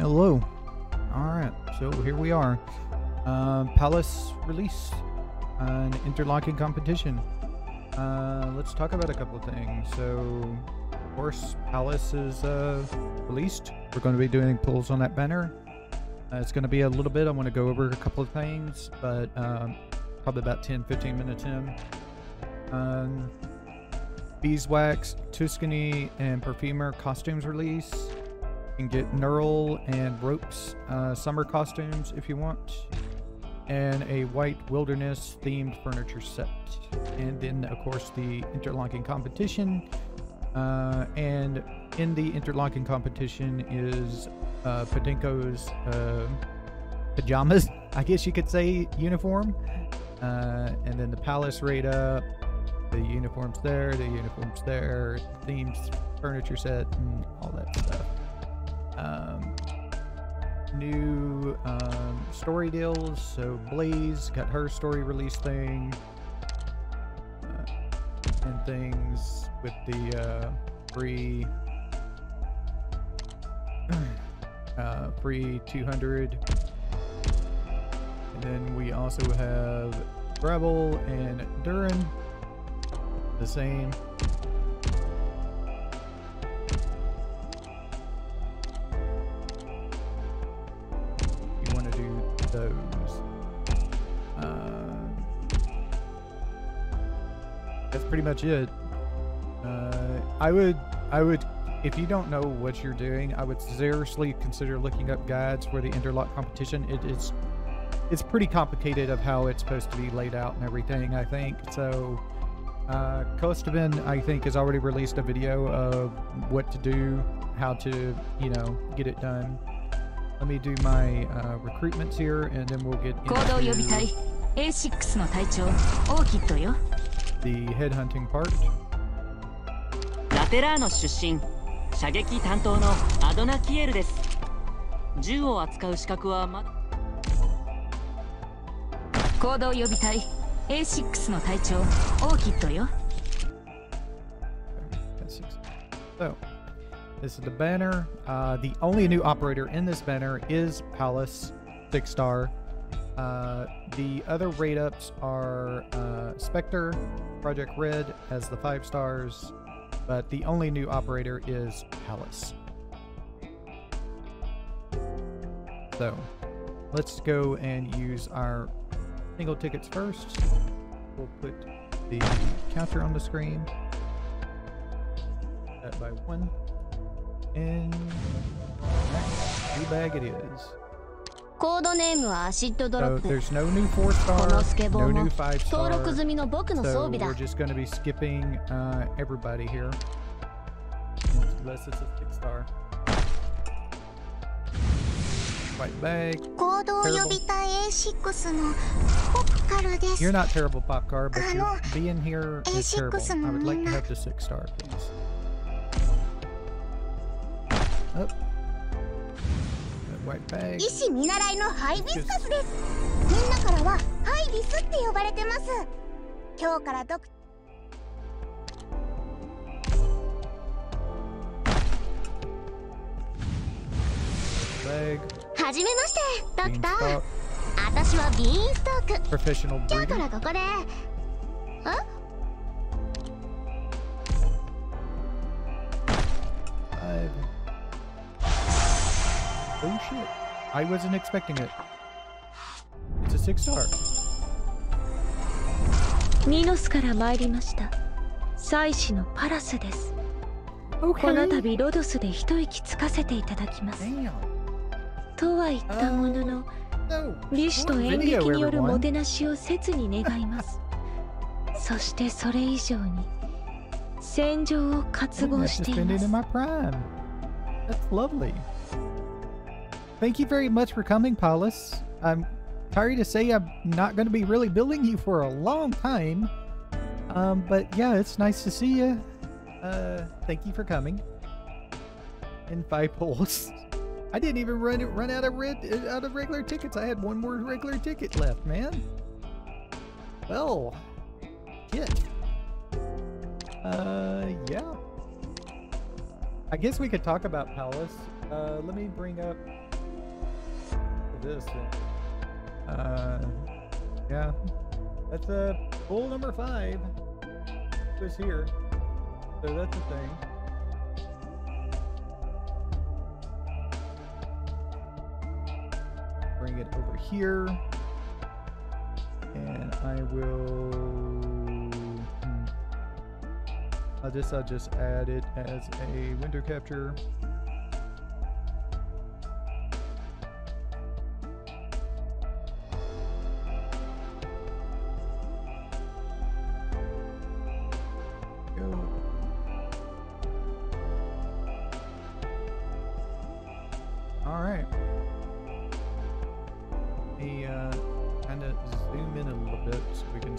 Hello. Alright, so here we are. Uh, Pallas release. An interlocking competition. Uh, let's talk about a couple of things. So, of course, Pallas is uh, released. We're going to be doing pulls on that banner. Uh, it's going to be a little bit. I want to go over a couple of things, but um, probably about 10 15 minutes in. Um, Beeswax, Tuscany, and Perfumer costumes release. Can get Nearl and Ropes uh, summer costumes if you want. And a white wilderness themed furniture set. And then, of course, the interlocking competition. Uh, and in the interlocking competition is uh, Podenco's uh, pajamas, I guess you could say, uniform. Uh, and then the Pallas raid up, the uniforms there, the uniforms there, themed furniture set, and all that stuff. Um, new um, story deals. So Blaze got her story release thing, uh, and things with the uh, free uh, free 200. And then we also have Rebel and Durin, the same. pretty much it. Uh, I would, I would, if you don't know what you're doing, I would seriously consider looking up guides for the interlock competition. It is, it's pretty complicated of how it's supposed to be laid out and everything. I think so. Uh, Kostabin, I think, has already released a video of what to do, how to, you know, get it done. Let me do my uh, recruitments here, and then we'll get into the headhunting part. So, this is the banner. Uh, the only new operator in this banner is Pallas, six star. Uh, the other rate ups are uh, Specter, Projekt Red has the five stars, but the only new operator is Pallas. So, let's go and use our single tickets first. We'll put the counter on the screen that by one. And new bag it is. コードネームはアシッドドロ So ップで there's no four こ star, のスケボ no ーも five 登録 star. 済みの僕の装 So 備だ be skipping uh, everybody here. Unless it's a star. White bag. 行動予備隊 A6 のポプカルです You're not terrible, pop car, but your being here is A6 terrible. I would like to の have the six star, please. Up. 医師見習いのハイビスカスですみんなからはハイビスって呼ばれてます今日からドク.はじめましてドクター.私はビーンストーク今日か.らここであ Five. Oh ノスから参りました。祭司のパラスです、この度ロドスで一息つかせていただきます、とは言ったものの、uh, と演劇によるもてなしを切に願います。そしてそれ以上に戦場を渇望しています。Thank you very much for coming, Pallas. I'm sorry to say I'm not going to be really building you for a long time. Um, but yeah, it's nice to see you. Uh, thank you for coming. In five polls. I didn't even run run out of red out of regular tickets. I had one more regular ticket left, man. Well, shit. Uh, yeah. I guess we could talk about Pallas. Uh, let me bring up this. Then. Uh, yeah, that's a bull number five. Was here, so that's a thing. Bring it over here, and I will. Hmm, I'll just I'll just add it as a window capture.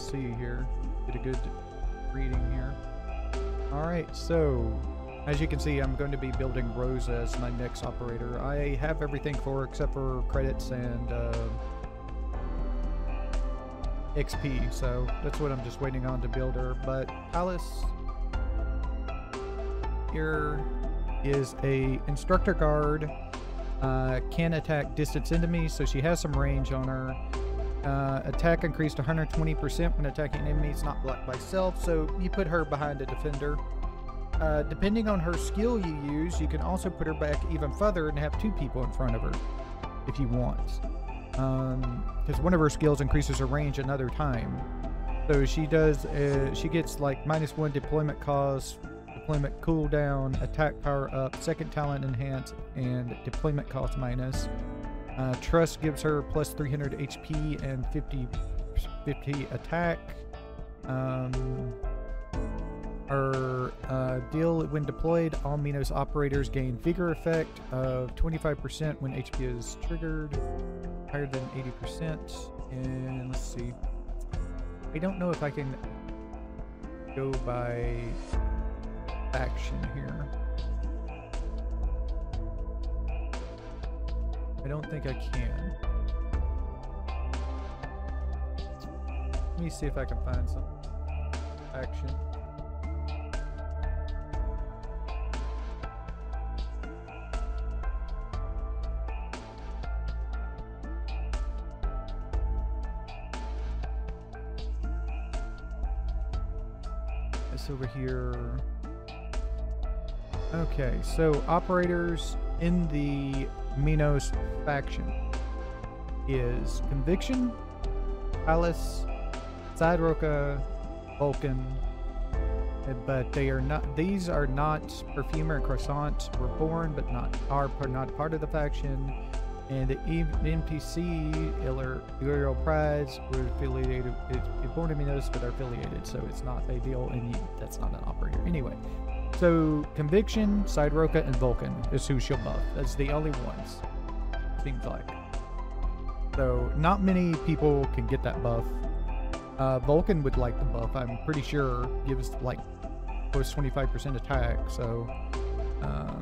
See here. Get a good reading here. All right, so as you can see, I'm going to be building Rosa as my next operator. I have everything for except for credits and uh, XP, so that's what I'm just waiting on to build her. But Alice here is a instructor guard. Uh, can attack distance enemies, so she has some range on her. Uh, attack increased 120% when attacking enemies not blocked by self, so you put her behind a defender. Uh, depending on her skill you use, you can also put her back even further and have two people in front of her if you want. Because one of her skills increases her range another time. So she does, uh, she gets like minus one deployment cost, deployment cooldown, attack power up, second talent enhance, and deployment cost minus. Uh, Trust gives her plus 300 HP and 50, 50 attack. Um, her uh, deal when deployed, all Minos operators gain vigor effect of 25% when HP is triggered, higher than 80%. And let's see. I don't know if I can go by action here. I don't think I can. Let me see if I can find some action. This over here. Okay, so operators in the Minos faction is Conviction, Pallas, Sideroca, Vulcan, but they are not. These are not Perfumer and Croissant. Were born, but not are not part of the faction. And the NPC Iller Imperial Prides were affiliated. It's it's born in Minos, but are affiliated, so it's not a deal, and that's not an operator anyway. So Conviction, Sideroca, and Vulcan is who she'll buff. That's the only ones. Seems like. So not many people can get that buff. Uh, Vulcan would like the buff. I'm pretty sure gives like plus 25% attack. So uh,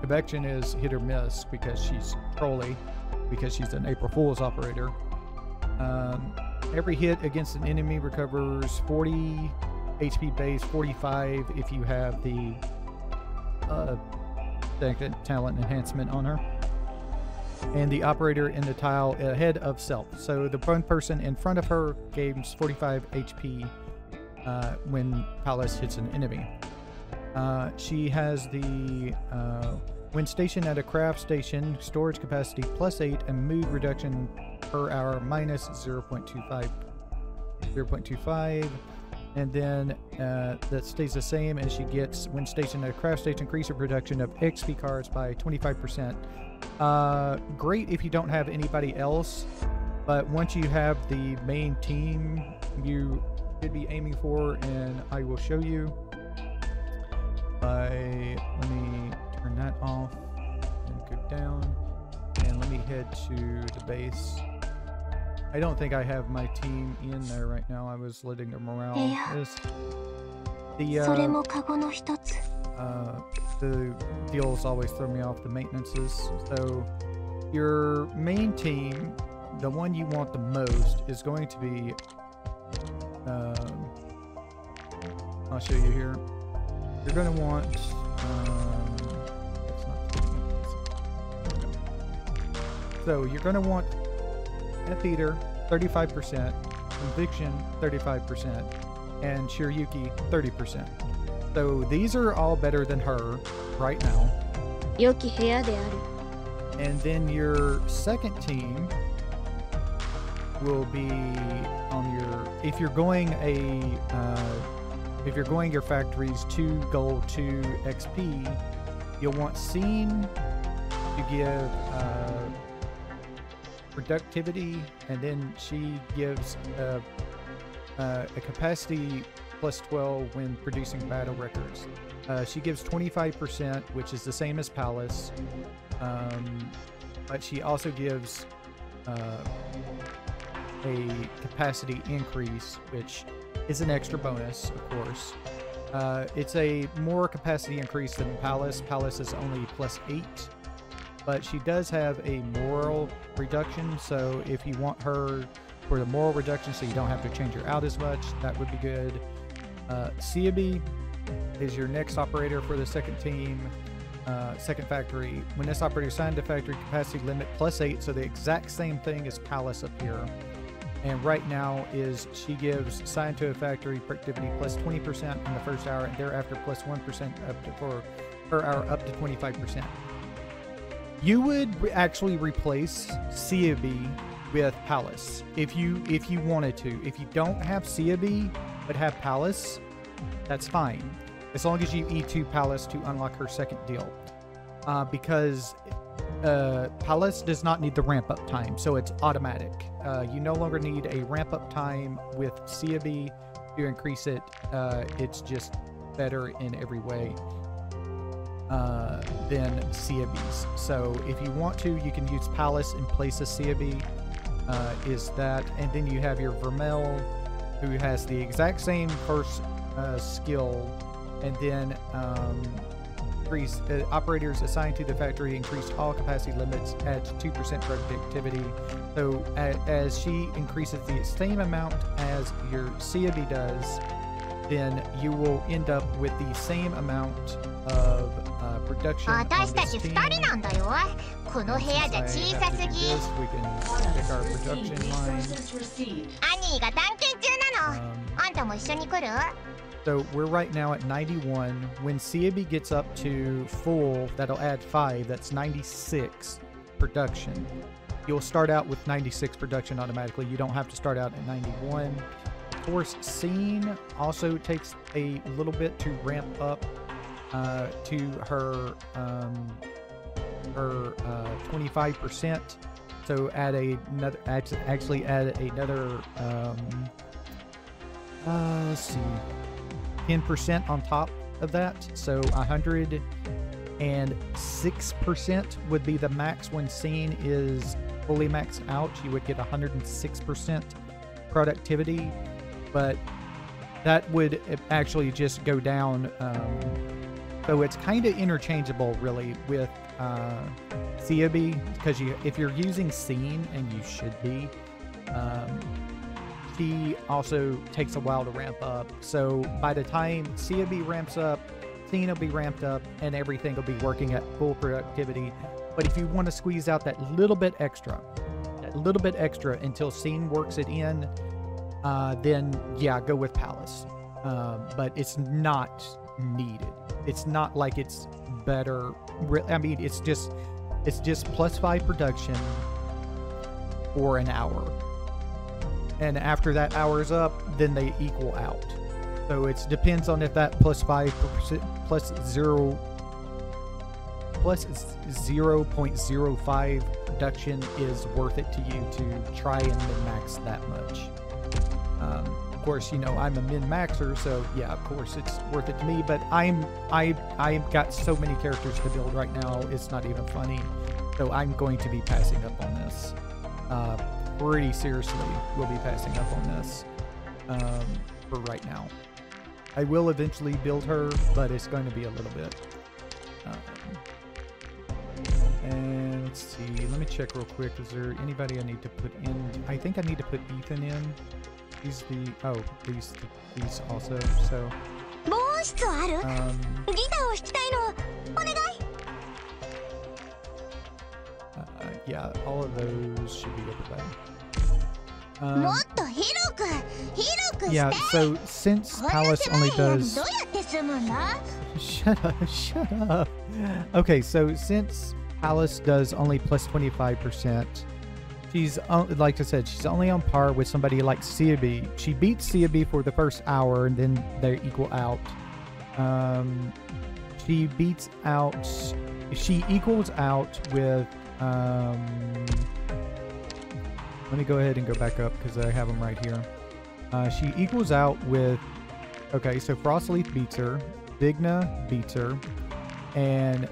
Conviction is hit or miss because she's trolly, because she's an April Fool's operator. Um, every hit against an enemy recovers 40 HP base, 45 if you have the uh, talent enhancement on her. And the operator in the tile ahead of self. So the one person in front of her gains 45 HP uh, when Pallas hits an enemy. Uh, she has the uh, when stationed at a craft station, storage capacity plus 8 and mood reduction per hour minus 0.25. 0.25 and then uh, that stays the same and she gets when stationed at a craft station increase her production of xp cards by 25% uh, great if you don't have anybody else but once you have the main team you should be aiming for and i will show you. By let me turn that off and go down. And let me head to the base I don't think I have my team in there right now. I was letting them around. This, the, uh, uh, the deals always throw me off, the maintenances. So your main team, the one you want the most, is going to be... Um, I'll show you here. You're going to want... Um, so you're going to want in theater, 35%, Conviction, 35%, and Shirayuki, 30%. So these are all better than her right now. And then your second team will be on your if you're going a uh, if you're going your factories to goal to XP, you'll want scene to give uh, productivity, and then she gives uh, uh, a capacity plus 12 when producing battle records. Uh, she gives 25%, which is the same as Pallas, um, but she also gives uh, a capacity increase, which is an extra bonus, of course. Uh, it's a more capacity increase than Pallas. Pallas is only plus 8, but she does have a moral reduction, so if you want her for the moral reduction so you don't have to change her out as much, that would be good. Uh, is your next operator for the second team, uh, second factory. When this operator is assigned to factory capacity limit plus eight, so the exact same thing as Pallas up here. And right now is she gives assigned to a factory productivity plus 20% in the first hour, and thereafter plus 1 up to for per hour up to 25%. You would re- actually replace Ceobe with Pallas if you if you wanted to. If you don't have Ceobe but have Pallas, that's fine. As long as you E2 Pallas to unlock her second deal. Uh, because uh, Pallas does not need the ramp up time, so it's automatic. Uh, you no longer need a ramp up time with Ceobe to increase it. Uh, it's just better in every way uh, than Ceobe's. So if you want to, you can use Pallas in place of Ceobe. Uh, is that, and then you have your Vermeil, who has the exact same first uh, skill, and then um, increase uh, operators assigned to the factory increase all capacity limits at 2% productivity. So as she increases the same amount as your Ceobe does, then you will end up with the same amount of 私た this ち team. 2人なんだよこの And 部屋 since じゃ I 小 have さ to す do ぎ this, we can pick our production line. アニーが探検中なの Um, あんたも一緒に来る So we're right now at 91. When Siabi gets up to full, that'll add 5. That's 96 production. You'll start out with 96 production automatically. You don't have to start out at 91. Of course, Scene also takes a little bit to ramp up uh, to her um, her uh, 25%. So add a another actually add another um, uh, let's see 10% on top of that. So a 106% would be the max when scene is fully maxed out. You would get 106% productivity, but that would actually just go down. Um, so it's kind of interchangeable, really, with uh, because you, if you're using scene, and you should be, um, also takes a while to ramp up. So by the time COB ramps up, Scene will be ramped up, and everything will be working at full productivity. But if you want to squeeze out that little bit extra, that little bit extra until Scene works it in, uh, then yeah, go with Pallas. Um, but it's not needed. It's not like it's better. I mean, it's just it's just plus five production for an hour and after that hour is up, then they equal out. So it depends on if that plus five plus zero plus zero point zero five production is worth it to you to try and max that much. Um, of course, you know I'm a min maxer, so yeah, of course it's worth it to me. But I'm I I've got so many characters to build right now, it's not even funny. So I'm going to be passing up on this. Uh, pretty seriously we'll be passing up on this um, for right now. I will eventually build her, but it's going to be a little bit. Um, and let's see. Let me check real quick. Is there anybody I need to put in? I think I need to put Ethan in. These the oh these these also so. Um, uh, yeah, all of those should be over there. Um, yeah, so since Pallas only does... shut up, shut up. Okay, so since Pallas does only 25%, she's, on- like I said, she's only on par with somebody like CB. She beats CB for the first hour and then they're equal out. Um, she beats out, she equals out with, um, let me go ahead and go back up because I have them right here. Uh, she equals out with, okay, so Frostleaf beats her, Vigna beats her, and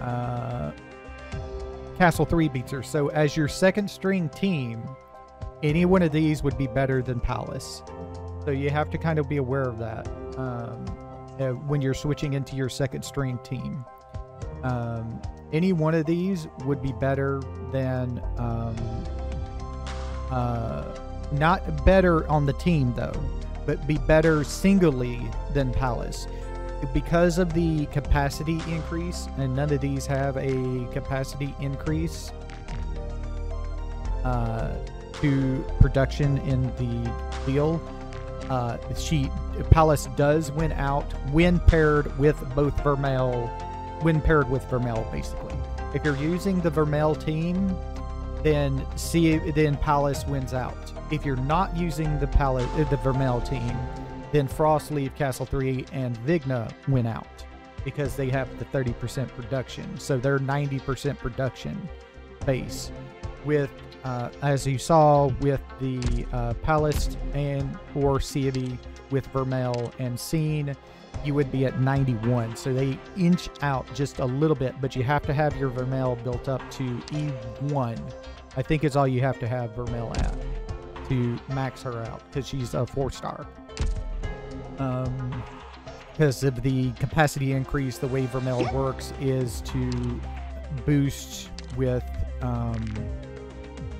uh, Castle 3 beats her. So, as your second string team, any one of these would be better than Pallas. So, you have to kind of be aware of that um, uh, when you're switching into your second string team. Um, any one of these would be better than. Um, uh, not better on the team, though, but be better singly than Pallas because of the capacity increase, and none of these have a capacity increase uh, to production in the deal. Uh, she Pallas does win out when paired with both Vermeil, when paired with Vermeil, basically. If you're using the Vermeil team, then see then Pallas wins out. If you're not using the Pallas the Vermeil team, then Frostleaf, Castle 3, and Vigna win out because they have the 30% production. So they're 90% production base. With, uh, as you saw with the uh, Pallas and or Ceobe with Vermeil and Scene, you would be at 91. So they inch out just a little bit, but you have to have your Vermeil built up to E1. I think is all you have to have Vermeil at to max her out because she's a four star um, because of the capacity increase, the way Vermeil works is to boost with um,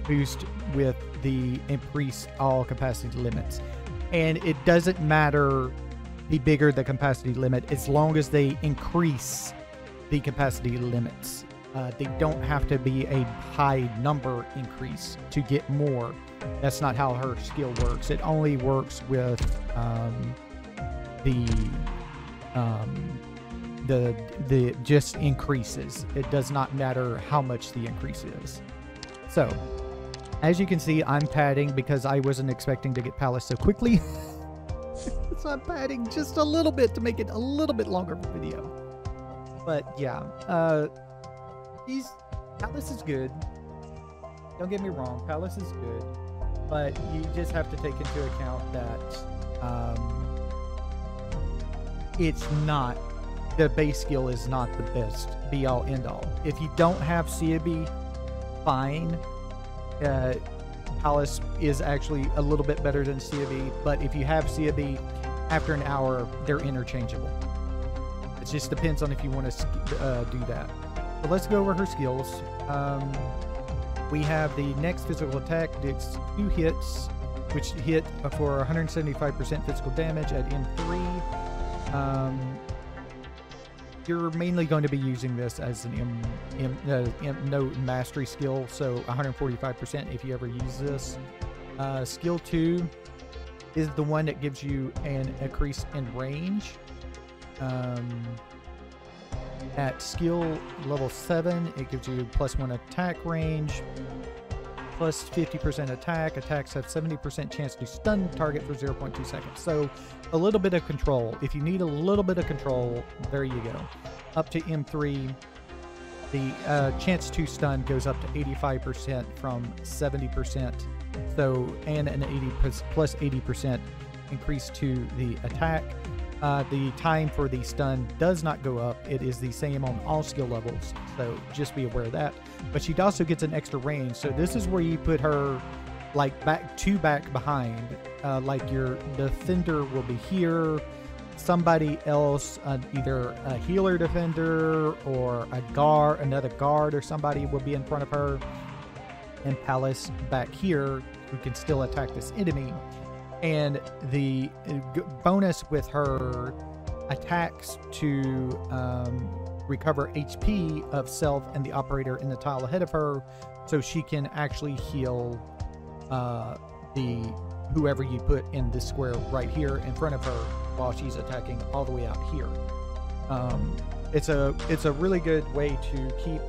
boost with the increase all capacity limits, and it doesn't matter the bigger the capacity limit as long as they increase the capacity limits. Uh, they don't have to be a high number increase to get more. That's not how her skill works. It only works with um, the um, the the just increases. It does not matter how much the increase is. So, as you can see, I'm padding because I wasn't expecting to get Pallas so quickly. so I'm padding just a little bit to make it a little bit longer video. But yeah, uh, he's Pallas is good. Don't get me wrong, Pallas is good, but you just have to take into account that. Um, it's not the base skill is not the best be all end all. If you don't have CB, fine. Uh, Pallas is actually a little bit better than CB, but if you have CB, after an hour, they're interchangeable. It just depends on if you want to uh, do that. But let's go over her skills. Um, we have the next physical attack. It's two hits, which hit for 175% physical damage at M3. Um, you're mainly going to be using this as an M, M, uh, M no mastery skill, so 145% if you ever use this. Uh, skill 2 is the one that gives you an increase in range. Um, at skill level 7, it gives you plus 1 attack range, plus 50% attack. Attacks have 70% chance to stun target for 0.2 seconds. So a little bit of control. If you need a little bit of control, there you go. Up to M3, the uh, chance to stun goes up to 85% from 70%. So, and an 80 plus 80% increase to the attack. Uh, the time for the stun does not go up. It is the same on all skill levels. So just be aware of that. But she also gets an extra range. So this is where you put her like back two back behind. Uh, like your defender will be here. Somebody else, uh, either a healer defender or a guard, another guard or somebody will be in front of her. And Pallas back here who can still attack this enemy and the uh, bonus with her attacks to um, recover HP of self and the operator in the tile ahead of her, so she can actually heal uh, the whoever you put in this square right here in front of her while she's attacking all the way out here. Um, it's a it's a really good way to keep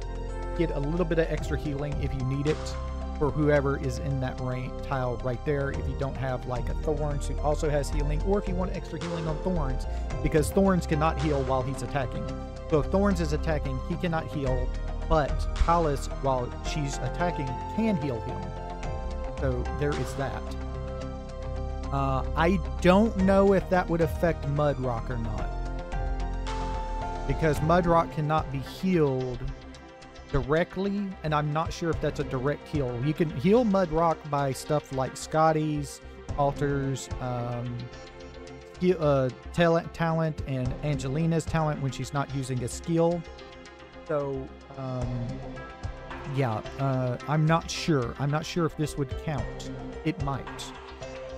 get a little bit of extra healing if you need it for whoever is in that rank tile right there. If you don't have like a Thorns who also has healing, or if you want extra healing on Thorns, because Thorns cannot heal while he's attacking. So if Thorns is attacking, he cannot heal, but Pallas, while she's attacking, can heal him. So there is that. Uh, I don't know if that would affect Mudrock or not. Because Mudrock cannot be healed directly, and I'm not sure if that's a direct heal. You can heal Mudrock by stuff like Scotty's, altars, um, uh, talent, talent, and Angelina's talent when she's not using a skill. So, um, yeah, uh, I'm not sure. I'm not sure if this would count. It might.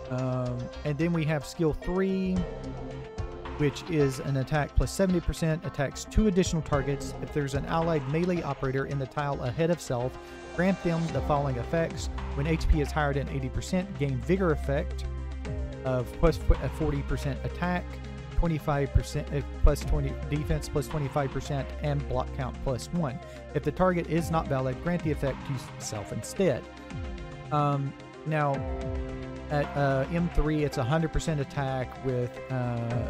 Um, and then we have skill three, which is an attack plus 70%, attacks two additional targets. If there's an allied melee operator in the tile ahead of self, grant them the following effects. When HP is higher than 80%, gain vigor effect of plus 40% attack, 25% uh, plus 20 defense plus 25%, and block count plus 1. If the target is not valid, grant the effect to self instead. Um, now, at uh, M3, it's 100% attack with uh,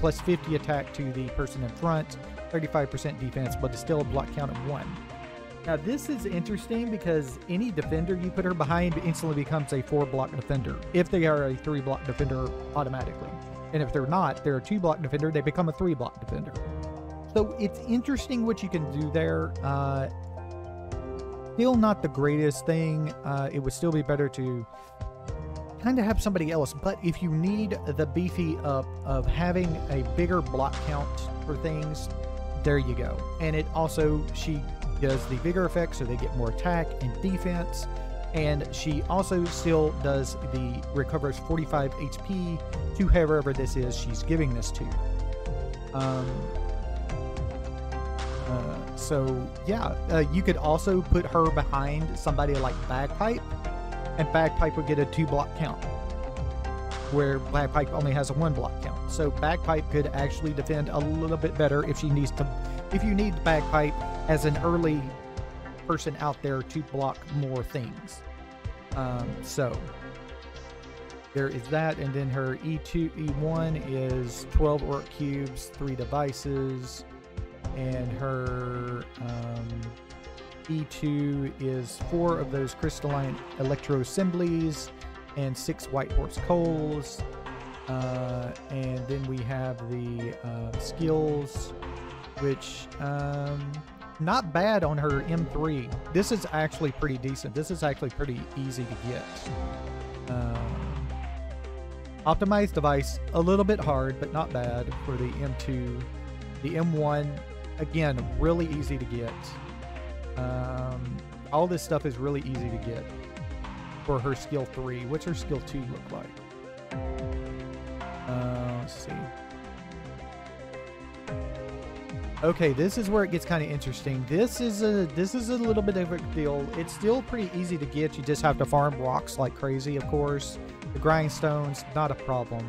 plus 50 attack to the person in front, 35% defense, but it's still a block count of 1. Now, this is interesting because any defender you put her behind instantly becomes a 4 block defender if they are a 3 block defender automatically. And if they're not, they're a 2 block defender, they become a 3 block defender. So it's interesting what you can do there. Uh, still not the greatest thing. Uh, it would still be better to kind of have somebody else. But if you need the beefy up of having a bigger block count for things, there you go. And it also, she does the vigor effect, so they get more attack and defense. And she also still does the recovers 45 HP to whoever this is she's giving this to. Um, uh, so yeah, uh, you could also put her behind somebody like Bagpipe, and Bagpipe would get a two block count, where Bagpipe only has a one block count. So Bagpipe could actually defend a little bit better if she needs to. If you need Bagpipe as an early person out there to block more things, um, so there is that, and then her E E2 E1 is 12 orc cubes, three devices and her um, E2 is four of those crystalline electro assemblies and six white horse coals. Uh, and then we have the uh, skills, which um, not bad on her M3. This is actually pretty decent. This is actually pretty easy to get. Um, optimized device, a little bit hard, but not bad for the M2. The M1 again really easy to get um, all this stuff is really easy to get for her skill 3 what's her skill 2 look like? Uh, let's see. Okay this is where it gets kind of interesting. This is a this is a little bit of a deal. It's still pretty easy to get. You just have to farm rocks like crazy of course. The grindstones not a problem.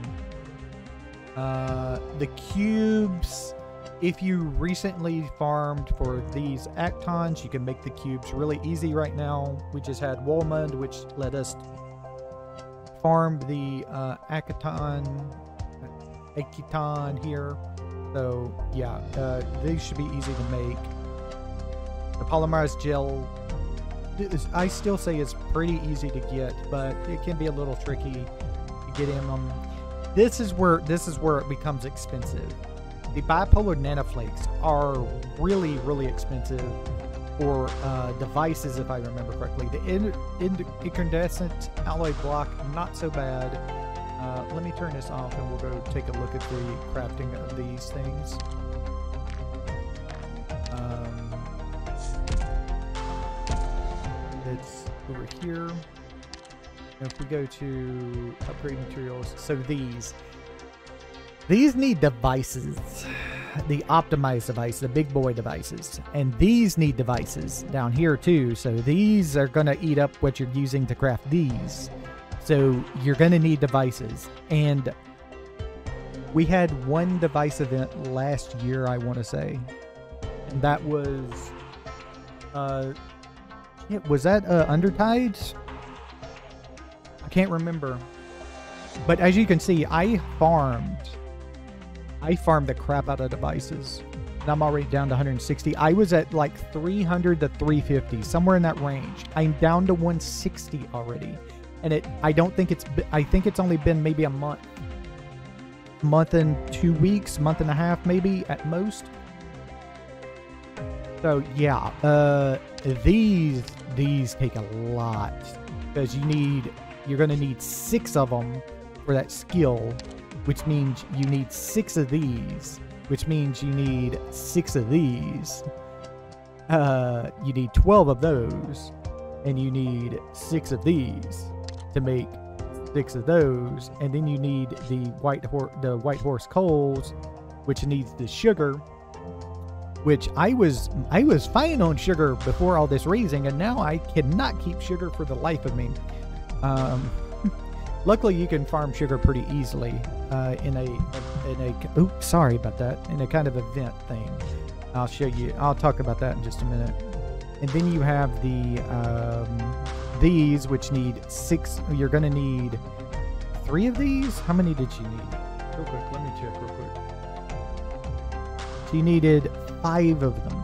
Uh, the cubes if you recently farmed for these actons, you can make the cubes really easy right now. We just had Wolumonde, which let us farm the uh, Aketon here. So yeah, uh, these should be easy to make. The polymerized gel, I still say it's pretty easy to get, but it can be a little tricky to get in them. This is where this is where it becomes expensive the bipolar nanoflakes are really, really expensive for uh, devices, if I remember correctly. The in- in- incandescent alloy block, not so bad. Uh, let me turn this off and we'll go take a look at the crafting of these things. Um, it's over here. If we go to upgrade materials, so these, these need devices. The optimized device, the big boy devices. And these need devices down here too. So these are going to eat up what you're using to craft these. So you're going to need devices. And we had one device event last year, I want to say. And that was. Uh, was that uh, Undertides? I can't remember. But as you can see, I farmed. I farmed the crap out of devices. And I'm already down to 160. I was at like 300 to 350, somewhere in that range. I'm down to 160 already. And it I don't think it's, I think it's only been maybe a month. Month and 2 weeks, month and a half maybe at most. So, yeah, uh these these take a lot because you need you're going to need 6 of them for that skill, which means you need 6 of these which means you need six of these. Uh, you need 12 of those, and you need six of these to make six of those, and then you need the white horse, the white horse coals, which needs the sugar. Which I was I was fine on sugar before all this raising, and now I cannot keep sugar for the life of me. Um, luckily, you can farm sugar pretty easily uh, in a in a oops sorry about that in a kind of event thing. I'll show you i'll talk about that in just a minute. And then you have the um, these which need six you're gonna need three of these? How many did you need? Real quick let me check real quick. You needed five of them.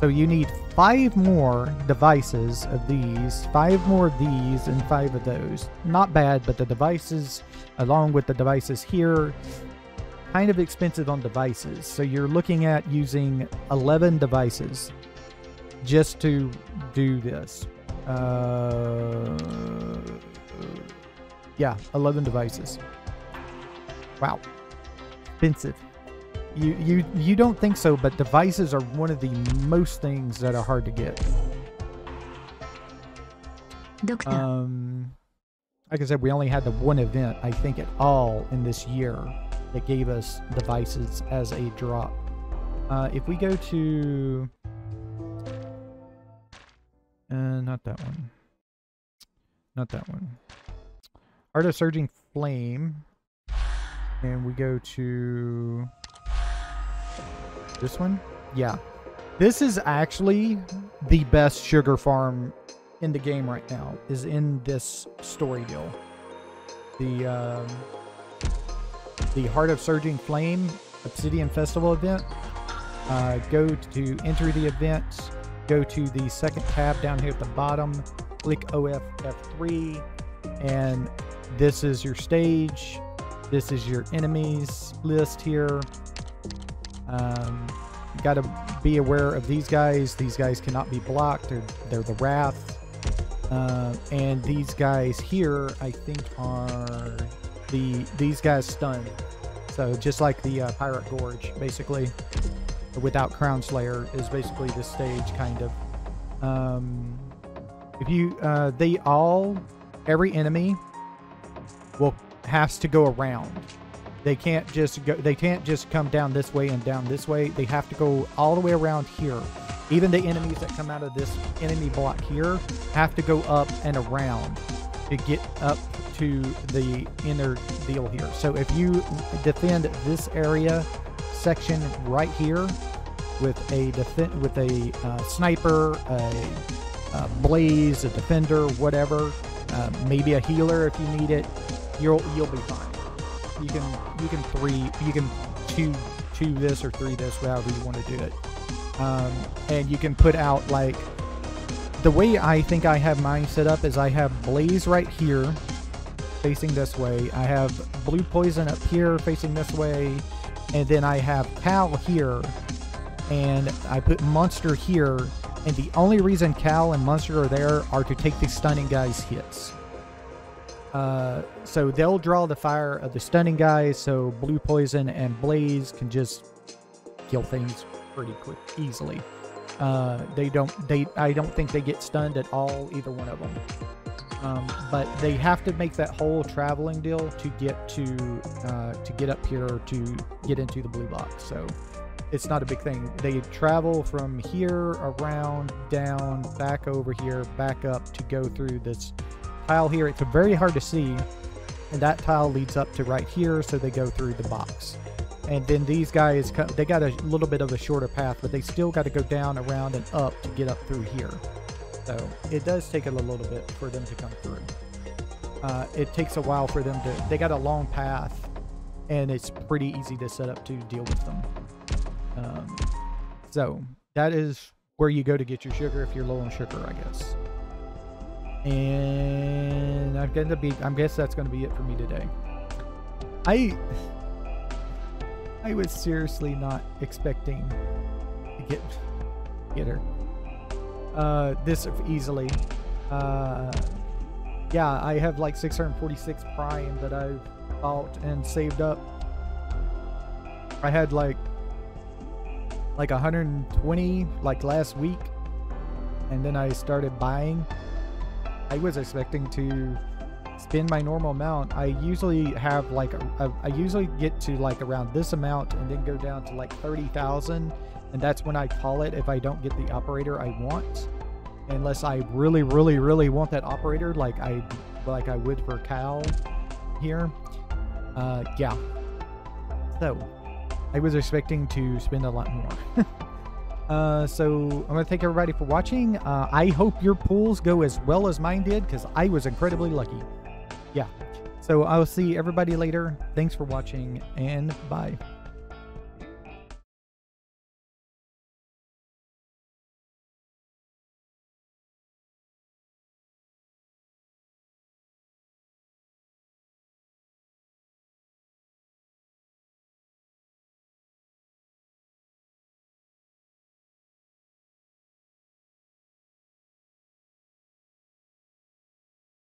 So you need five more devices of these, five more of these, and five of those. Not bad, but the devices, along with the devices here, kind of expensive on devices. So you're looking at using 11 devices just to do this. Uh, yeah, 11 devices. Wow. Expensive. You, you, you don't think so, but devices are one of the most things that are hard to get. Doctor. Um, like I said, we only had the one event, I think, at all in this year that gave us devices as a drop. Uh, if we go to... Uh, not that one. Not that one. Art of Surging Flame. And we go to this one. Yeah, this is actually the best sugar farm in the game right now is in this story deal. The um, the Heart of Surging Flame Obsidian Festival event. Uh, go to enter the event. Go to the second tab down here at the bottom. Click OF F3, and this is your stage. This is your enemies list here. Um, got to be aware of these guys. These guys cannot be blocked. They're, they're the Wrath. Uh, and these guys here, I think, are the these guys stun. So just like the uh, Pirate Gorge, basically, without Crown Slayer is basically this stage kind of. Um, if you, uh, they all, every enemy will has to go around. They can't just go. They can't just come down this way and down this way. They have to go all the way around here. Even the enemies that come out of this enemy block here have to go up and around to get up to the inner deal here. So if you defend this area section right here with a with a uh, sniper, a, a blaze, a defender, whatever, uh, maybe a healer if you need it, you'll you'll be fine. You can you can three you can two two this or three this however you want to do it, um, and you can put out like the way I think I have mine set up is I have blaze right here facing this way. I have blue poison up here facing this way, and then I have Cal here, and I put monster here. And the only reason Cal and monster are there are to take the stunning guys hits. Uh, so they'll draw the fire of the stunning guys, so blue poison and blaze can just kill things pretty quick, easily. Uh, they don't. They. I don't think they get stunned at all. Either one of them. Um, but they have to make that whole traveling deal to get to uh, to get up here to get into the blue box. So it's not a big thing. They travel from here around, down, back over here, back up to go through this tile here. It's very hard to see. And that tile leads up to right here, so they go through the box. And then these guys, they got a little bit of a shorter path, but they still got to go down, around, and up to get up through here. So it does take a little bit for them to come through. Uh, it takes a while for them to. They got a long path, and it's pretty easy to set up to deal with them. Um, so that is where you go to get your sugar if you're low on sugar, I guess. And I'm gonna be. I guess that's gonna be it for me today. I. I was seriously not expecting to get get her uh, this easily. Uh, yeah, I have like 646 prime that I've bought and saved up. I had like like 120 like last week, and then I started buying. I was expecting to spend my normal amount. I usually have like I usually get to like around this amount and then go down to like 30,000 and that's when I call it if I don't get the operator I want. Unless I really really really want that operator like I like I would for Cal here. Uh yeah. So, I was expecting to spend a lot more. Uh, so I'm gonna thank everybody for watching. Uh, I hope your pools go as well as mine did because I was incredibly lucky. Yeah. So I'll see everybody later. Thanks for watching and bye.